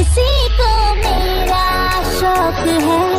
किसी को मेरा शौक है।